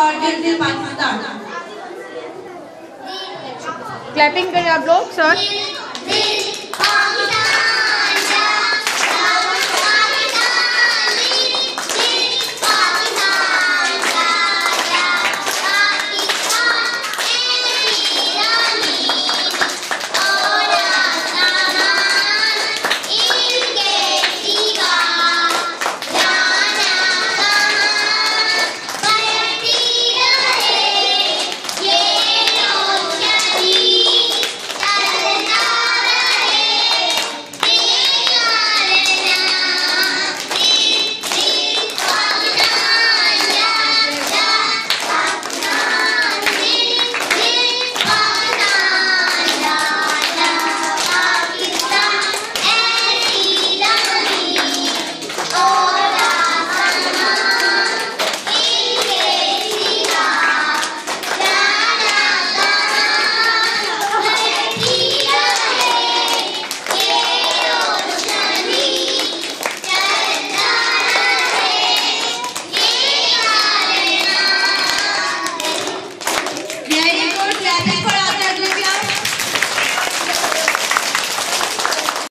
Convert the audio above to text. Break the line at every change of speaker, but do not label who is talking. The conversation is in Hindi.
बॉर्डर से पाकिस्तान।
क्लैपिंग करें आप लोग सर